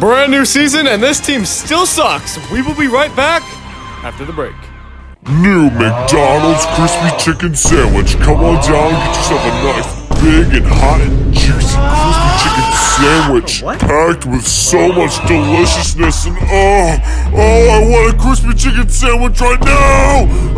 Brand new season, and this team still sucks. We will be right back after the break. New McDonald's crispy chicken sandwich. Come on down, get yourself a nice, big and hot and juicy crispy chicken sandwich, packed with so much deliciousness and oh, oh, I want a crispy chicken sandwich right now!